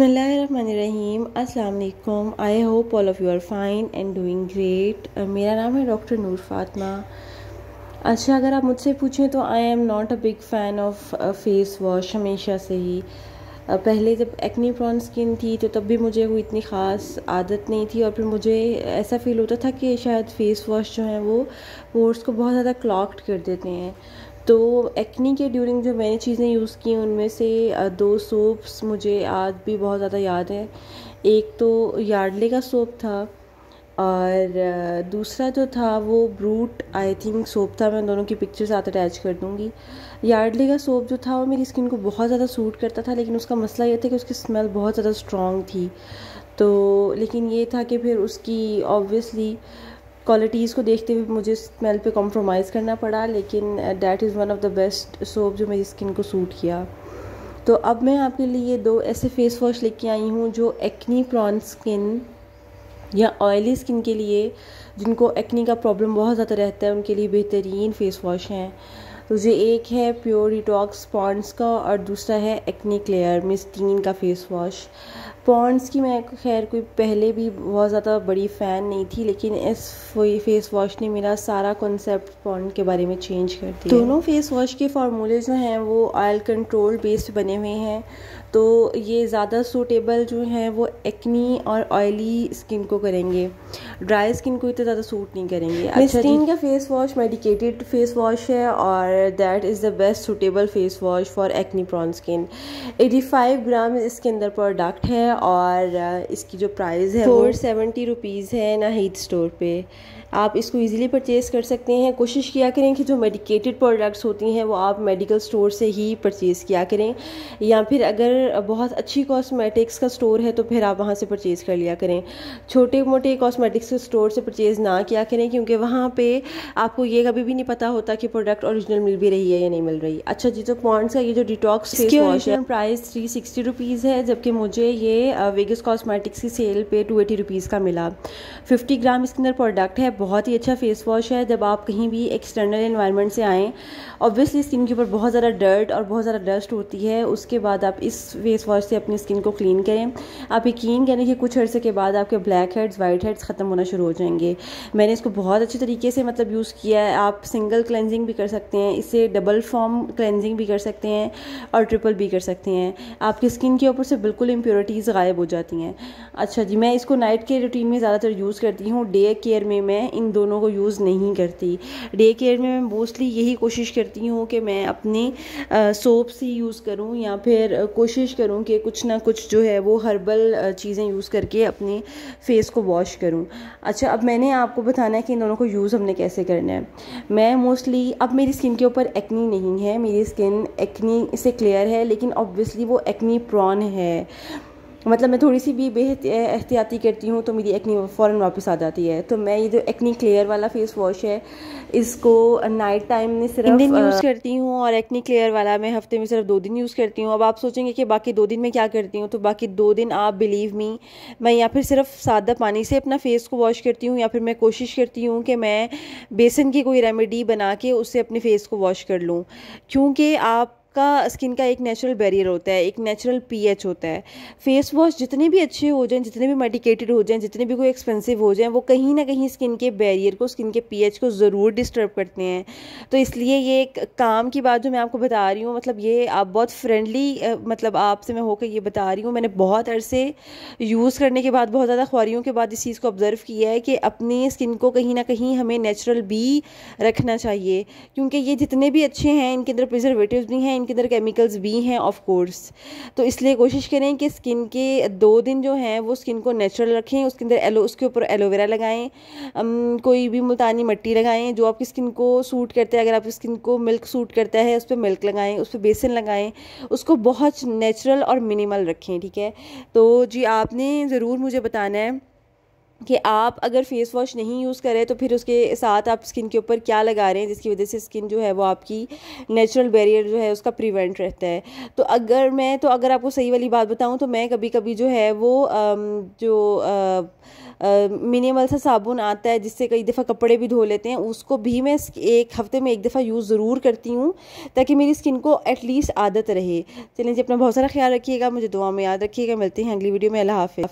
बसमीम अस्सलाम I hope all of you are fine and doing great मेरा नाम है डॉक्टर नूर फातमा। अच्छा अगर आप मुझसे पूछें तो I am not a big fan of face wash हमेशा से ही। uh, पहले जब एक्नी प्रॉन स्किन थी तो तब भी मुझे कोई इतनी ख़ास आदत नहीं थी और फिर मुझे ऐसा फ़ील होता था कि शायद फ़ेस वॉश जो है वो पोर्स को बहुत ज़्यादा क्लॉक्ड कर देते हैं। तो एक्नी के ड्यूरिंग जो मैंने चीज़ें यूज़ की उनमें से दो सोप्स मुझे आज भी बहुत ज़्यादा याद है। एक तो यार्डले का सोप था और दूसरा जो था वो ब्रूट आई थिंक सोप था। मैं दोनों की पिक्चर साथ अटैच कर दूँगी। यार्डले का सोप जो था वो मेरी स्किन को बहुत ज़्यादा सूट करता था, लेकिन उसका मसला ये था कि उसकी स्मेल बहुत ज़्यादा स्ट्रॉन्ग थी। तो लेकिन ये था कि फिर उसकी ऑब्वियसली क्वालिटीज़ को देखते हुए मुझे स्मेल पे कॉम्प्रोमाइज़ करना पड़ा, लेकिन that is one of the best soap जो मेरी स्किन को सूट किया। तो अब मैं आपके लिए दो ऐसे फेस वॉश लेके आई हूँ जो एक्नी प्रॉन स्किन या ऑयली स्किन के लिए, जिनको एक्नी का प्रॉब्लम बहुत ज़्यादा रहता है, उनके लिए बेहतरीन फेस वॉश हैं। तो ये एक है प्योर डिटॉक्स पॉन्ड्स का और दूसरा है एक्नी क्लेयर मिस्टीन का फेस वॉश पॉन्ड्स की मैं खैर कोई पहले भी बहुत ज़्यादा बड़ी फ़ैन नहीं थी लेकिन इस फेस वॉश ने मेरा सारा कॉन्सेप्ट पॉन्ड के बारे में चेंज कर दिया। दोनों फेस वॉश के फार्मूले जो हैं वो ऑयल कंट्रोल बेस्ड बने हुए हैं। तो ये ज़्यादा सूटेबल जो हैं वो एक्नी और ऑयली स्किन को करेंगे। ड्राई स्किन को इतना ज़्यादा सूट नहीं करेंगे। अच्छा का face wash medicated face wash है और that is the best suitable face wash for acne prone skin 85 gram इसके अंदर प्रोडक्ट है और इसकी जो प्राइस है फोर सेवेंटी रुपीज़ है ना हीट स्टोर पे। आप इसको इजीली परचेज़ कर सकते हैं। कोशिश किया करें कि जो मेडिकेटेड प्रोडक्ट्स होती हैं वो आप मेडिकल स्टोर से ही परचेज़ किया करें। या फिर अगर बहुत अच्छी कॉस्मेटिक्स का स्टोर है तो फिर आप वहाँ से परचेज़ कर लिया करें। छोटे मोटे कॉस्मेटिक्स के स्टोर से परचेज़ ना किया करें क्योंकि वहाँ पर आपको ये कभी भी नहीं पता होता कि प्रोडक्ट ओरिजिनल मिल भी रही है या नहीं मिल रही। अच्छा जी तो पॉइंट्स का ये जो डिटॉक्स वॉश है। प्राइस थ्री सिक्सटी रुपीज़ है जबकि मुझे ये वेगस कॉस्मेटिक्स की सेल पे टू एटी रुपीज़ का मिला। फिफ्टी ग्राम इसके अंदर प्रोडक्ट है बहुत ही अच्छा फेस वॉश है जब आप कहीं भी एक्सटर्नल इन्वायरमेंट से आएँ ऑब्वियसली स्किन के ऊपर बहुत ज़्यादा डर्ट और बहुत ज़्यादा डस्ट होती है, उसके बाद आप इस फेस वॉश से अपनी स्किन को क्लीन करें। आप यकीन करें कि कुछ अर्से के बाद आपके ब्लैक हेड्स वाइट हेड्स ख़त्म होना शुरू हो जाएँगे। मैंने इसको बहुत अच्छे तरीके से मतलब यूज़ किया है। आप सिंगल क्लेंजिंग भी कर सकते हैं इससे डबल फॉर्म क्लेंजिंग भी कर सकते हैं और ट्रिपल भी कर सकते हैं। आपकी स्किन के ऊपर से बिल्कुल इम्प्योरिटीज़ गायब हो जाती हैं। अच्छा जी, मैं इसको नाइट के रूटीन में ज़्यादातर यूज़ करती हूँ। डे केयर में मैं इन दोनों को यूज़ नहीं करती। डे केयर में मैं मोस्टली यही कोशिश करती हूँ कि मैं अपनी सोप से यूज़ करूँ या फिर कोशिश करूँ कि कुछ ना कुछ जो है वो हर्बल चीज़ें यूज़ करके अपने फेस को वॉश करूँ। अच्छा अब मैंने आपको बताना है कि इन दोनों को यूज़ हमने कैसे करना है। मैं मोस्टली अब मेरी स्किन के ऊपर एक्नी नहीं है, मेरी स्किन एक्नी से क्लियर है, लेकिन ऑब्वियसली वो एक्नी प्रॉन है। मतलब मैं थोड़ी सी भी बेहद एहतियाती करती हूँ तो मेरी एक्नी फ़ौरन वापस आ जाती है। तो मैं ये जो एक्नी क्लियर वाला फेस वॉश है इसको नाइट टाइम में सिर्फ़ दिन यूज़ करती हूँ और एक्नी क्लियर वाला मैं हफ़्ते में सिर्फ़ दो दिन यूज़ करती हूँ। अब आप सोचेंगे कि बाकी दो दिन में क्या करती हूँ तो बाकी दो दिन आप बिलीव मी मैं या फिर सिर्फ़ सादा पानी से अपना फेस को वॉश करती हूँ या फिर मैं कोशिश करती हूँ कि मैं बेसन की कोई रेमेडी बना के उससे अपने फेस को वॉश कर लूँ। क्योंकि आप का स्किन का एक नेचुरल बैरियर होता है, एक नेचुरल पीएच होता है। फेस वॉश जितने भी अच्छे हो जाएँ, जितने भी मेडिकेटेड हो जाएँ, जितने भी कोई एक्सपेंसिव हो जाएँ, वो कहीं ना कहीं स्किन के बैरियर को स्किन के पीएच को ज़रूर डिस्टर्ब करते हैं। तो इसलिए ये एक काम की बात जो मैं आपको बता रही हूँ मतलब ये आप बहुत फ्रेंडली मतलब आपसे मैं होकर ये बता रही हूँ। मैंने बहुत अरसे यूज़ करने के बाद, बहुत ज़्यादा ख्वारियों के बाद इस चीज़ को ऑब्ज़र्व किया है कि अपनी स्किन को कहीं ना कहीं हमें नेचुरल भी रखना चाहिए। क्योंकि ये जितने भी अच्छे हैं, इनके अंदर प्रिजर्वेटिव भी हैं इनके अंदर केमिकल्स भी हैं ऑफ़ कोर्स तो इसलिए कोशिश करें कि स्किन के दो दिन जो हैं, वो स्किन को नेचुरल रखें, उसके अंदर एलो उसके ऊपर एलोवेरा लगाएँ कोई भी मुल्तानी मिट्टी लगाएँ, जो आपकी स्किन को सूट करता है, अगर आपकी स्किन को मिल्क सूट करता है, उस पर मिल्क लगाएँ, उस पर बेसन लगाएँ, उसको बहुत नेचुरल और मिनिमल रखें, ठीक है? तो जी, आपने ज़रूर मुझे बताना है कि आप अगर फेस वॉश नहीं यूज़ करें तो फिर उसके साथ आप स्किन के ऊपर क्या लगा रहे हैं, जिसकी वजह से स्किन जो है वो आपकी नेचुरल बैरियर जो है उसका प्रिवेंट रहता है। तो अगर मैं तो अगर आपको सही वाली बात बताऊँ तो मैं कभी कभी जो है वो जो मिनिमल सा साबुन आता है जिससे कई दफ़ा कपड़े भी धो लेते हैं, उसको भी मैं एक हफ़्ते में एक दफ़ा यूज़ ज़रूर करती हूँ, ताकि मेरी स्किन को एटलीस्ट आदत रहे। चलें जी, अपना बहुत सारा ख्याल रखिएगा, मुझे दुआ में याद रखिएगा, मिलते हैं अगली वीडियो में, अल्लाह हाफि